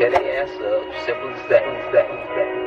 queria essa simplesmente up. 10, 10, 10.